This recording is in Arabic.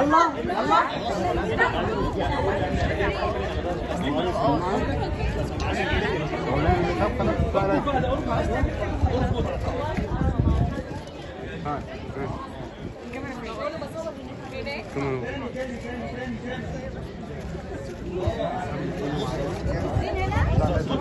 الله الله Come. totalmente